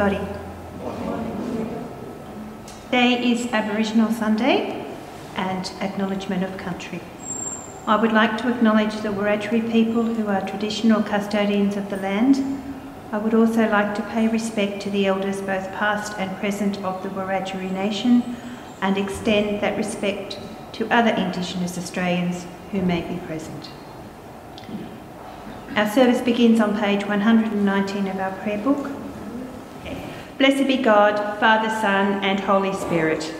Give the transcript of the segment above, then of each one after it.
everybody. Today is Aboriginal Sunday and Acknowledgement of Country. I would like to acknowledge the Wiradjuri people who are traditional custodians of the land. I would also like to pay respect to the elders, both past and present, of the Wiradjuri Nation and extend that respect to other Indigenous Australians who may be present. Our service begins on page 119 of our prayer book. Blessed be God, Father, Son, and Holy Spirit.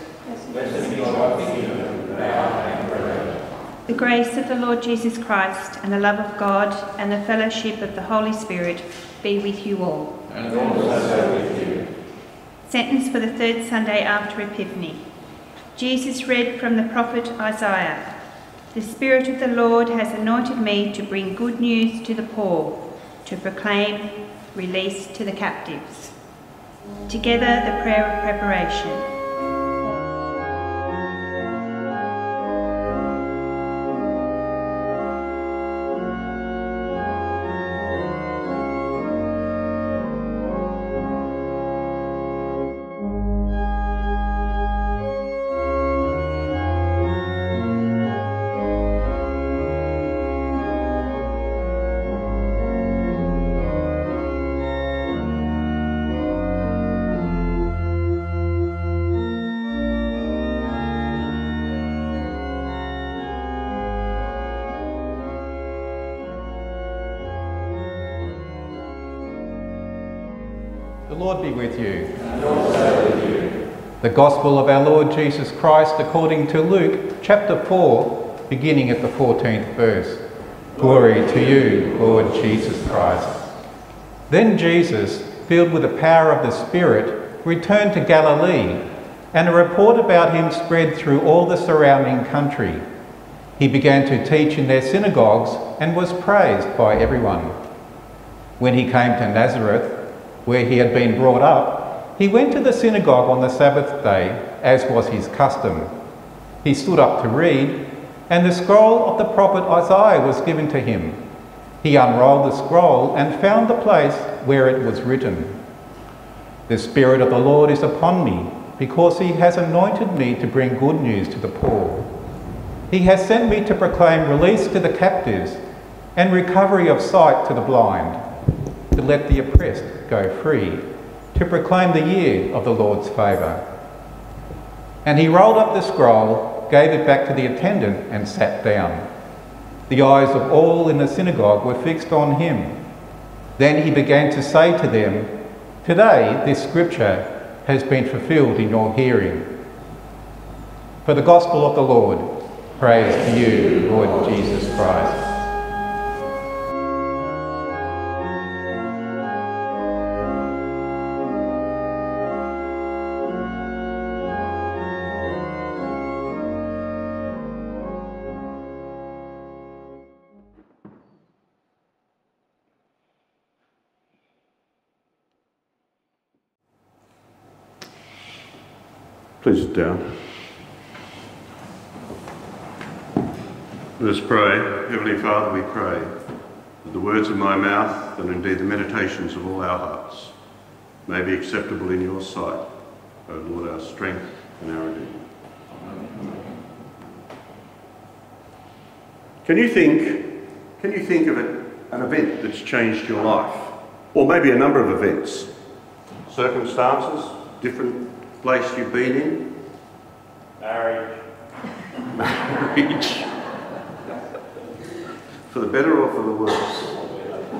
The grace of the Lord Jesus Christ and the love of God and the fellowship of the Holy Spirit be with you all. And also with you. Sentence for the third Sunday after Epiphany. Jesus read from the prophet Isaiah The Spirit of the Lord has anointed me to bring good news to the poor, to proclaim release to the captives. Together, the prayer of preparation. Lord be with you. The Gospel of our Lord Jesus Christ according to Luke chapter 4, beginning at the 14th verse. Glory to you, Lord Jesus Christ. Then Jesus, filled with the power of the Spirit, returned to Galilee, and a report about him spread through all the surrounding country. He began to teach in their synagogues and was praised by everyone. When he came to Nazareth, where he had been brought up, he went to the synagogue on the Sabbath day, as was his custom. He stood up to read, and the scroll of the prophet Isaiah was given to him. He unrolled the scroll and found the place where it was written The Spirit of the Lord is upon me, because he has anointed me to bring good news to the poor. He has sent me to proclaim release to the captives and recovery of sight to the blind to let the oppressed go free, to proclaim the year of the Lord's favour. And he rolled up the scroll, gave it back to the attendant, and sat down. The eyes of all in the synagogue were fixed on him. Then he began to say to them, Today this scripture has been fulfilled in your hearing. For the gospel of the Lord, praise to you, Lord Jesus Christ. Please sit down. Let us pray. Heavenly Father, we pray that the words of my mouth and indeed the meditations of all our hearts may be acceptable in your sight, O Lord, our strength and our Redeemer. Can you think, can you think of an event that's changed your life? Or maybe a number of events, circumstances, different place you've been in? Marriage. Marriage. for the better or for the worse?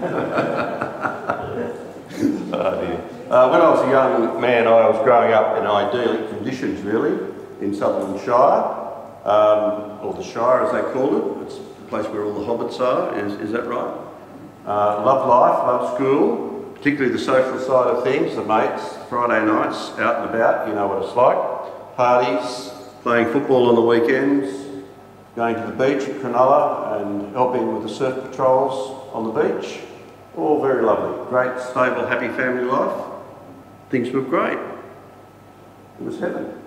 oh dear. Uh, when I was a young man, I was growing up in idyllic conditions, really, in Sutherland Shire, um, or the Shire as they call it. It's the place where all the hobbits are, is, is that right? Uh, love life, love school, particularly the social side of things, the mates, Friday nights, out and about, you know what it's like. Parties, playing football on the weekends, going to the beach at Cronulla and helping with the surf patrols on the beach. All very lovely. Great, stable, happy family life. Things were great. It was heaven.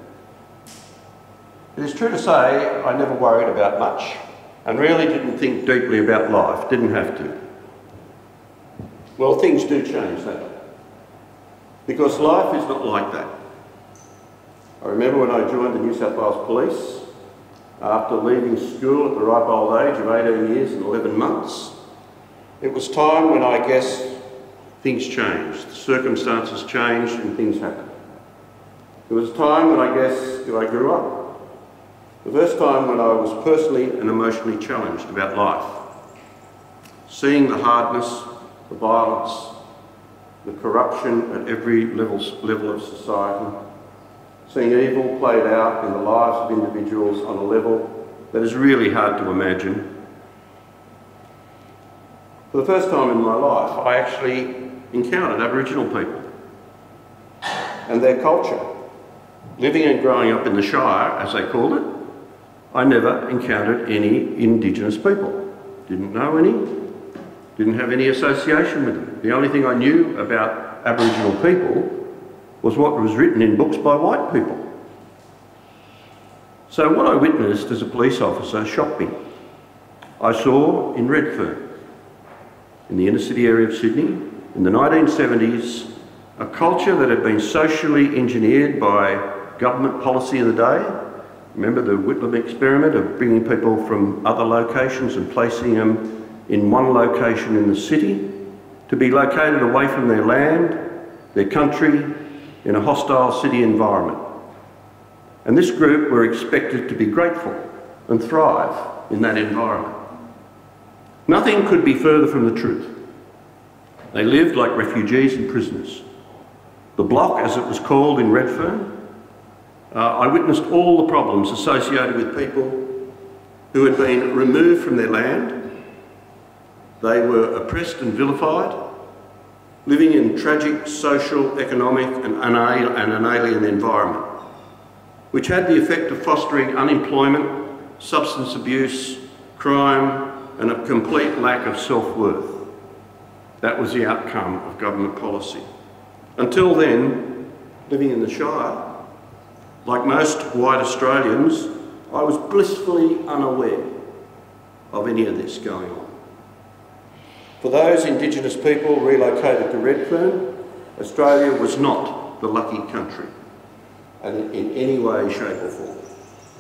It is true to say I never worried about much and really didn't think deeply about life, didn't have to. Well, things do change, don't? Because life is not like that. I remember when I joined the New South Wales Police, after leaving school at the ripe old age of 18 years and 11 months, it was time when I guess things changed, the circumstances changed and things happened. It was a time when I guess that I grew up. The first time when I was personally and emotionally challenged about life. Seeing the hardness the violence, the corruption at every level, level of society, seeing evil played out in the lives of individuals on a level that is really hard to imagine. For the first time in my life, I actually encountered Aboriginal people and their culture. Living and growing up in the Shire, as they called it, I never encountered any Indigenous people. Didn't know any, didn't have any association with them. The only thing I knew about Aboriginal people was what was written in books by white people. So what I witnessed as a police officer shocked me. I saw in Redfern, in the inner city area of Sydney, in the 1970s, a culture that had been socially engineered by government policy of the day. Remember the Whitlam experiment of bringing people from other locations and placing them in one location in the city, to be located away from their land, their country, in a hostile city environment. And this group were expected to be grateful and thrive in that environment. Nothing could be further from the truth. They lived like refugees and prisoners. The block, as it was called in Redfern, uh, I witnessed all the problems associated with people who had been removed from their land they were oppressed and vilified, living in tragic social, economic and an alien environment, which had the effect of fostering unemployment, substance abuse, crime and a complete lack of self-worth. That was the outcome of government policy. Until then, living in the Shire, like most white Australians, I was blissfully unaware of any of this going on. For those Indigenous people relocated to Redfern, Australia was not the lucky country and in any way, shape or form.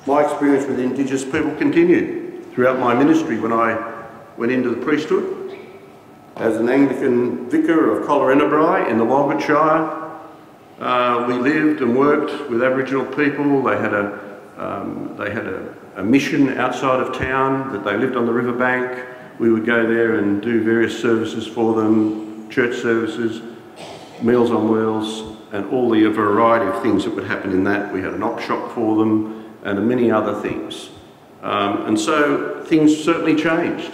My experience with Indigenous people continued throughout my ministry when I went into the priesthood. As an Anglican vicar of Collarenebri in the Walgett uh, we lived and worked with Aboriginal people. They had a, um, they had a, a mission outside of town that they lived on the riverbank we would go there and do various services for them, church services, Meals on Wheels, and all the variety of things that would happen in that. We had an op shop for them and many other things. Um, and so things certainly changed.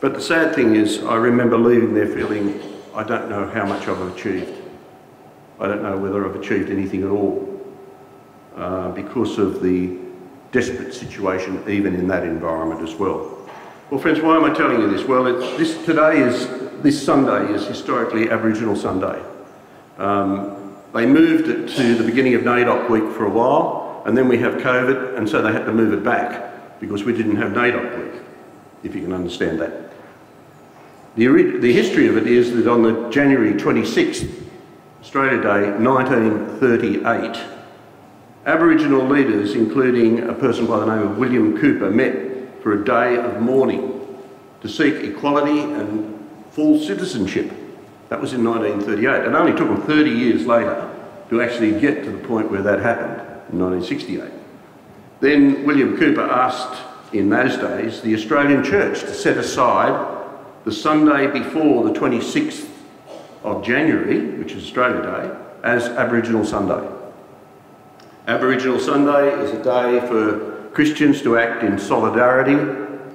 But the sad thing is, I remember leaving there feeling, I don't know how much I've achieved. I don't know whether I've achieved anything at all uh, because of the desperate situation even in that environment as well. Well, friends, why am I telling you this? Well, this today is this Sunday is historically Aboriginal Sunday. Um, they moved it to the beginning of NAIDOC week for a while, and then we have COVID, and so they had to move it back because we didn't have NAIDOC week, if you can understand that. The, the history of it is that on the January 26th, Australia Day 1938, Aboriginal leaders, including a person by the name of William Cooper, met for a day of mourning to seek equality and full citizenship. That was in 1938. It only took them 30 years later to actually get to the point where that happened in 1968. Then William Cooper asked in those days the Australian Church to set aside the Sunday before the 26th of January, which is Australia Day, as Aboriginal Sunday. Aboriginal Sunday is a day for Christians to act in solidarity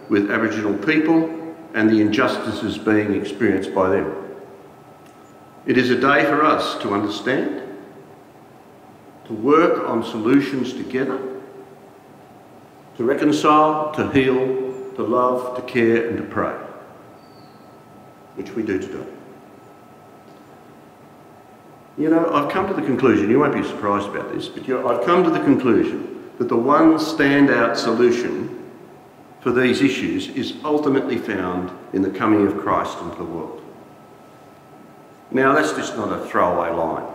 with Aboriginal people and the injustices being experienced by them. It is a day for us to understand, to work on solutions together, to reconcile, to heal, to love, to care and to pray, which we do today. You know, I've come to the conclusion, you won't be surprised about this, but I've come to the conclusion that the one standout solution for these issues is ultimately found in the coming of Christ into the world. Now, that's just not a throwaway line.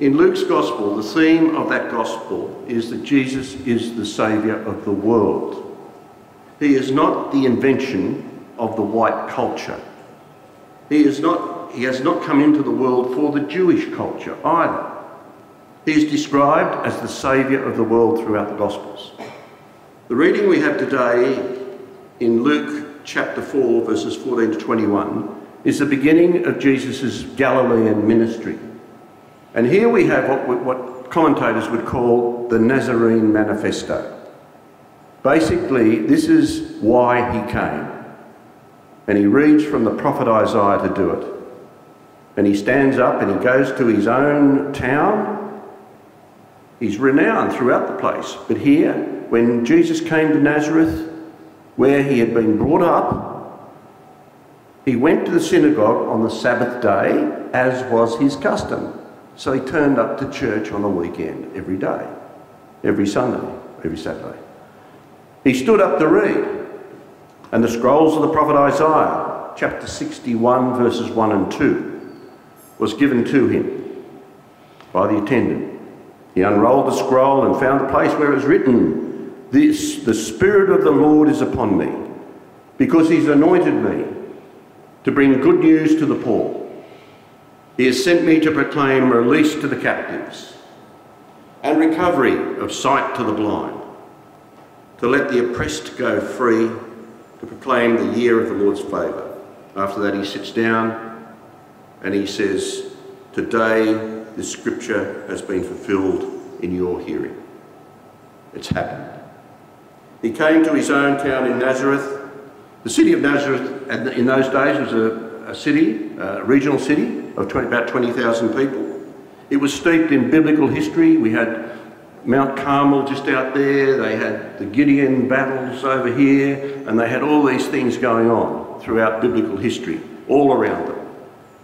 In Luke's Gospel, the theme of that Gospel is that Jesus is the Saviour of the world. He is not the invention of the white culture. He, is not, he has not come into the world for the Jewish culture either. He is described as the Saviour of the world throughout the Gospels. The reading we have today in Luke chapter 4, verses 14 to 21, is the beginning of Jesus' Galilean ministry. And here we have what, what commentators would call the Nazarene Manifesto. Basically, this is why he came. And he reads from the prophet Isaiah to do it. And he stands up and he goes to his own town. He's renowned throughout the place. But here, when Jesus came to Nazareth, where he had been brought up, he went to the synagogue on the Sabbath day, as was his custom. So he turned up to church on the weekend every day, every Sunday, every Saturday. He stood up to read, and the scrolls of the prophet Isaiah, chapter 61, verses 1 and 2, was given to him by the attendant. He unrolled the scroll and found the place where it was written, this, The Spirit of the Lord is upon me, because he's anointed me to bring good news to the poor. He has sent me to proclaim release to the captives and recovery of sight to the blind, to let the oppressed go free, to proclaim the year of the Lord's favour. After that, he sits down and he says, Today this scripture has been fulfilled in your hearing. It's happened. He came to his own town in Nazareth. The city of Nazareth in those days was a, a city, a regional city, of 20, about 20,000 people. It was steeped in biblical history. We had Mount Carmel just out there, they had the Gideon battles over here, and they had all these things going on throughout biblical history, all around them.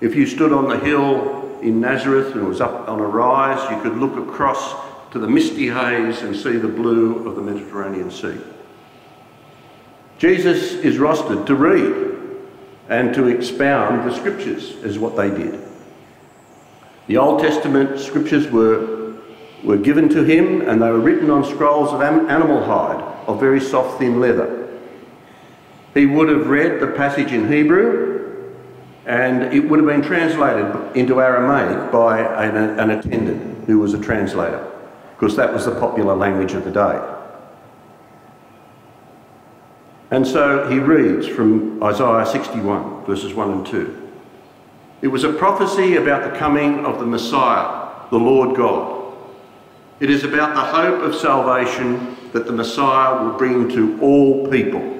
If you stood on the hill in Nazareth and it was up on a rise, you could look across to the misty haze and see the blue of the Mediterranean Sea. Jesus is rostered to read and to expound the scriptures, is what they did. The Old Testament scriptures were, were given to him and they were written on scrolls of animal hide, of very soft, thin leather. He would have read the passage in Hebrew and it would have been translated into Aramaic by an, an attendant who was a translator, because that was the popular language of the day. And so he reads from Isaiah 61, verses 1 and 2. It was a prophecy about the coming of the Messiah, the Lord God. It is about the hope of salvation that the Messiah will bring to all people.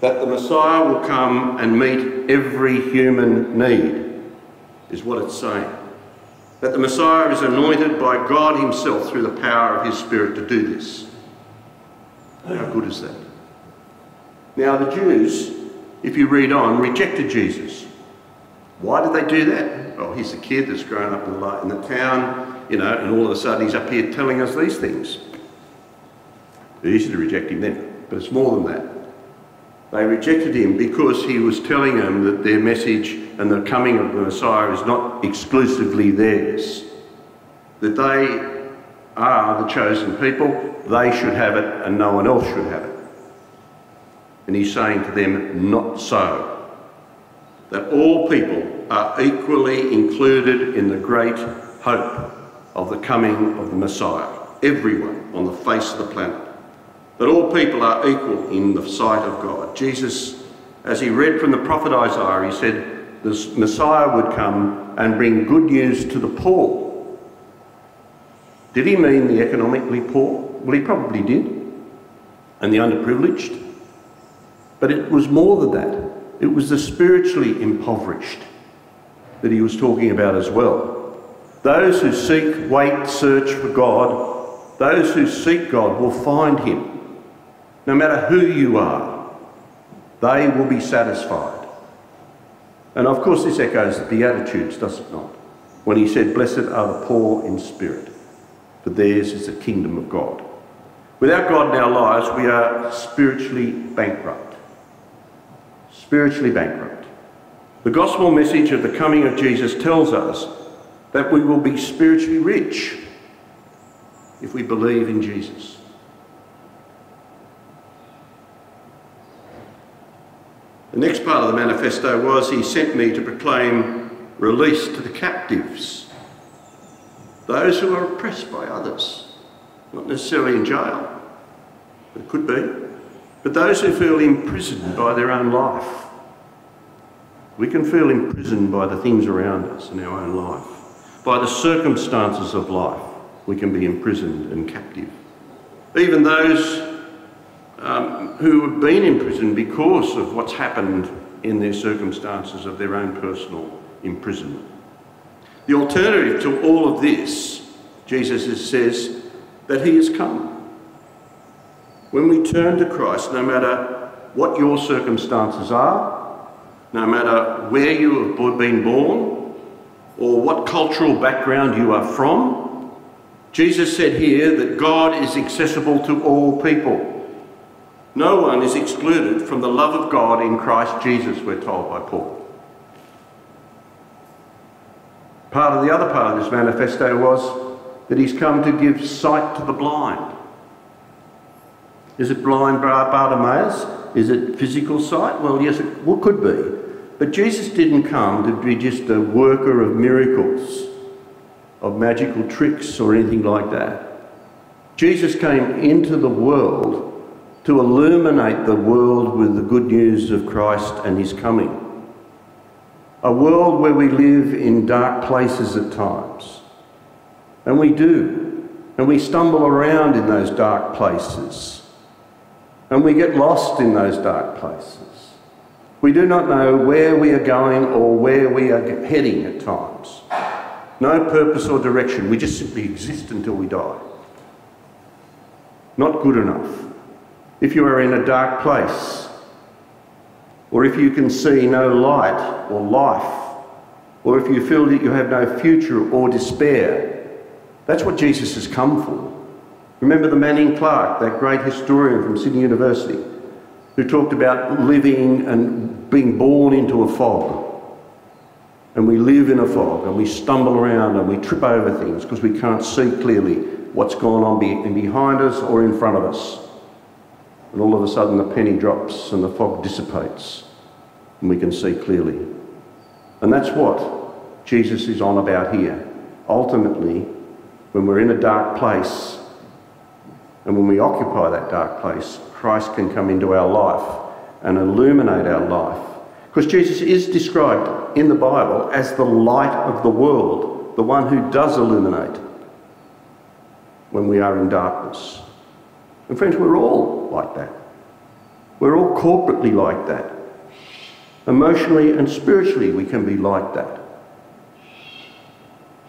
That the Messiah will come and meet every human need, is what it's saying. That the Messiah is anointed by God Himself through the power of His Spirit to do this. How good is that? Now, the Jews, if you read on, rejected Jesus. Why did they do that? Well, he's a kid that's grown up in the, in the town, you know, and all of a sudden he's up here telling us these things. Easy to reject him then, but it's more than that. They rejected him because he was telling them that their message and the coming of the Messiah is not exclusively theirs. That they are the chosen people, they should have it and no one else should have it. And he's saying to them, not so. That all people are equally included in the great hope of the coming of the Messiah. Everyone on the face of the planet that all people are equal in the sight of God. Jesus, as he read from the prophet Isaiah, he said the Messiah would come and bring good news to the poor. Did he mean the economically poor? Well, he probably did. And the underprivileged. But it was more than that. It was the spiritually impoverished that he was talking about as well. Those who seek, wait, search for God, those who seek God will find him. No matter who you are, they will be satisfied. And of course, this echoes the Beatitudes, does it not? When he said, Blessed are the poor in spirit, for theirs is the kingdom of God. Without God in our lives, we are spiritually bankrupt. Spiritually bankrupt. The gospel message of the coming of Jesus tells us that we will be spiritually rich if we believe in Jesus. The next part of the manifesto was he sent me to proclaim release to the captives, those who are oppressed by others, not necessarily in jail, it could be, but those who feel imprisoned by their own life. We can feel imprisoned by the things around us in our own life, by the circumstances of life. We can be imprisoned and captive. Even those um, who have been in prison because of what's happened in their circumstances of their own personal imprisonment. The alternative to all of this, Jesus says that he has come. When we turn to Christ, no matter what your circumstances are, no matter where you have been born, or what cultural background you are from, Jesus said here that God is accessible to all people. No one is excluded from the love of God in Christ Jesus, we're told by Paul. Part of the other part of this manifesto was that he's come to give sight to the blind. Is it blind Bartimaeus? Is it physical sight? Well, yes, it could be. But Jesus didn't come to be just a worker of miracles, of magical tricks or anything like that. Jesus came into the world to illuminate the world with the good news of Christ and his coming. A world where we live in dark places at times. And we do. And we stumble around in those dark places. And we get lost in those dark places. We do not know where we are going or where we are heading at times. No purpose or direction. We just simply exist until we die. Not good enough if you are in a dark place, or if you can see no light or life, or if you feel that you have no future or despair, that's what Jesus has come for. Remember the Manning Clark, that great historian from Sydney University, who talked about living and being born into a fog. And we live in a fog and we stumble around and we trip over things because we can't see clearly what's going on behind us or in front of us. And all of a sudden the penny drops and the fog dissipates and we can see clearly. And that's what Jesus is on about here. Ultimately, when we're in a dark place and when we occupy that dark place, Christ can come into our life and illuminate our life. Because Jesus is described in the Bible as the light of the world, the one who does illuminate when we are in darkness. And friends, we're all like that. We're all corporately like that. Emotionally and spiritually, we can be like that.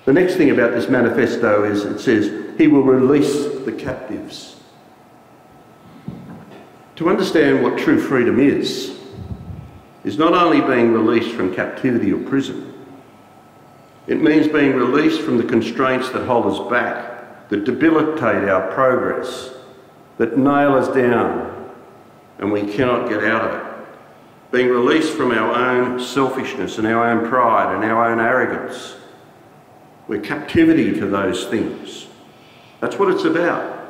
The next thing about this manifesto is it says, He will release the captives. To understand what true freedom is, is not only being released from captivity or prison, It means being released from the constraints that hold us back, that debilitate our progress, that nail us down, and we cannot get out of it. Being released from our own selfishness and our own pride and our own arrogance. We're captivity to those things. That's what it's about.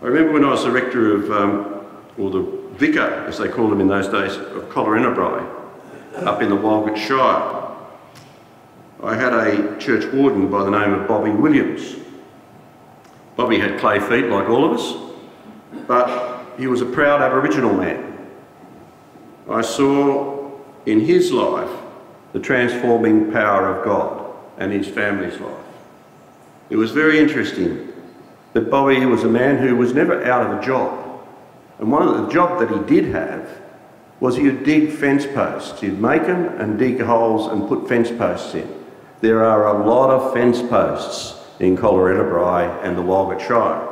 I remember when I was the rector of, um, or the vicar, as they called him in those days, of Collarenebri, up in the Walgett Shire. I had a church warden by the name of Bobby Williams. Bobby had clay feet like all of us, but he was a proud Aboriginal man. I saw in his life the transforming power of God and his family's life. It was very interesting that Bobby was a man who was never out of a job. And one of the job that he did have was he'd dig fence posts. He'd make them and dig holes and put fence posts in. There are a lot of fence posts in Collarenebri and the Walgett Shire.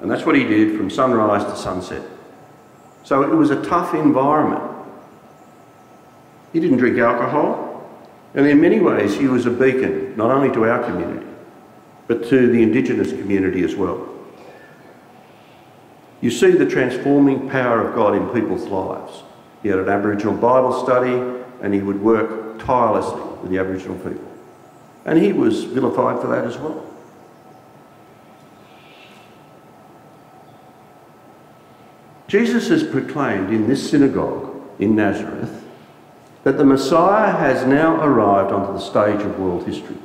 And that's what he did from sunrise to sunset. So it was a tough environment. He didn't drink alcohol, and in many ways he was a beacon, not only to our community, but to the Indigenous community as well. You see the transforming power of God in people's lives. He had an Aboriginal Bible study and he would work tirelessly with the Aboriginal people. And he was vilified for that as well. Jesus has proclaimed in this synagogue in Nazareth that the Messiah has now arrived onto the stage of world history.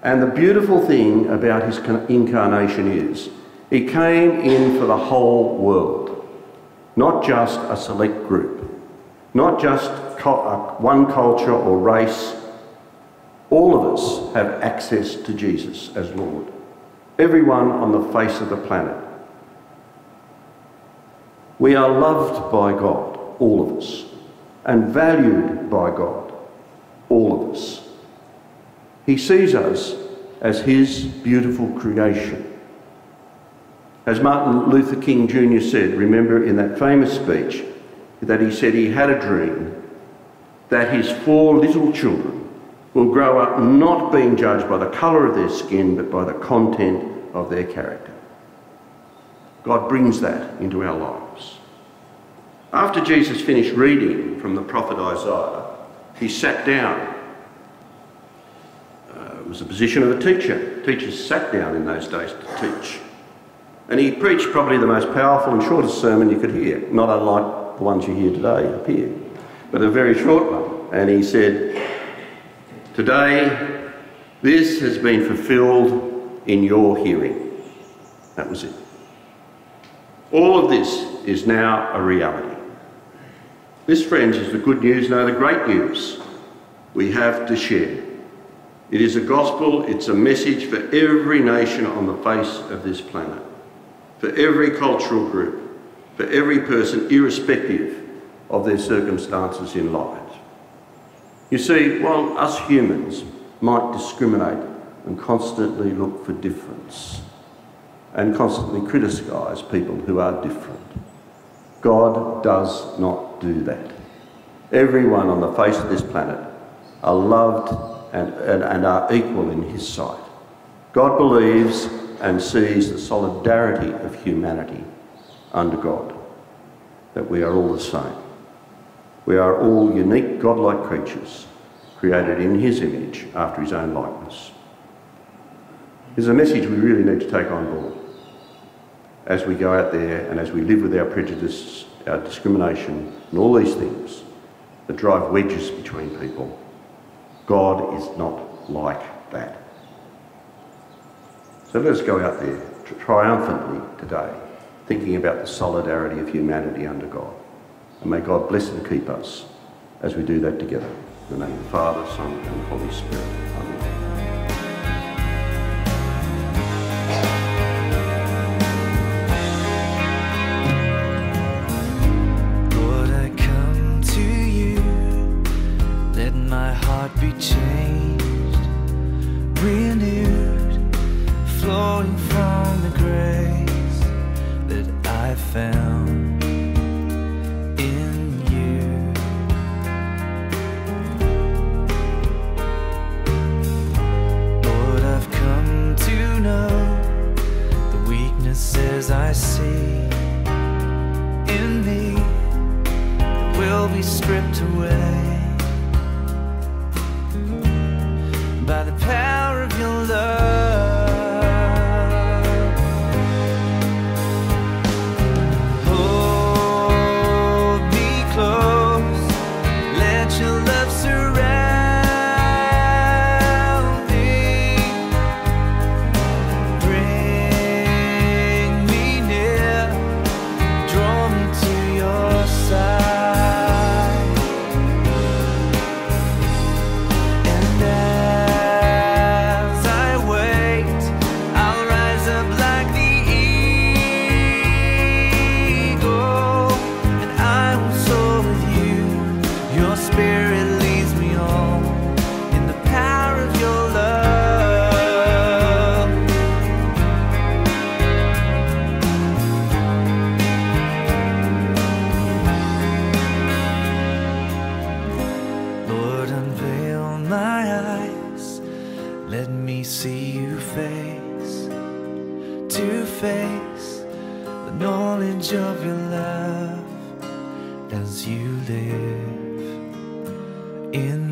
And the beautiful thing about his incarnation is he came in for the whole world, not just a select group, not just uh, one culture or race. All of us have access to Jesus as Lord. Everyone on the face of the planet. We are loved by God, all of us, and valued by God, all of us. He sees us as his beautiful creation. As Martin Luther King Jr. said, remember in that famous speech, that he said he had a dream that his four little children will grow up not being judged by the colour of their skin, but by the content of their character. God brings that into our lives. After Jesus finished reading from the prophet Isaiah, he sat down uh, it was the position of a teacher. Teachers sat down in those days to teach. And he preached probably the most powerful and shortest sermon you could hear, not unlike the ones you hear today up here, but a very short one. And he said, Today, this has been fulfilled in your hearing. That was it. All of this is now a reality. This, friends, is the good news, no, the great news we have to share. It is a gospel, it's a message for every nation on the face of this planet, for every cultural group, for every person, irrespective of their circumstances in life. You see, while us humans might discriminate and constantly look for difference and constantly criticise people who are different, God does not do that. Everyone on the face of this planet are loved and, and, and are equal in his sight. God believes and sees the solidarity of humanity under God, that we are all the same. We are all unique godlike creatures created in his image after his own likeness. It's a message we really need to take on board as we go out there and as we live with our prejudice, our discrimination, and all these things that drive wedges between people God is not like that. So let us go out there triumphantly today, thinking about the solidarity of humanity under God. And may God bless and keep us as we do that together. In the name of the Father, Son, and Holy Spirit. Amen. Let me see you face. To face. The knowledge of your love as you live in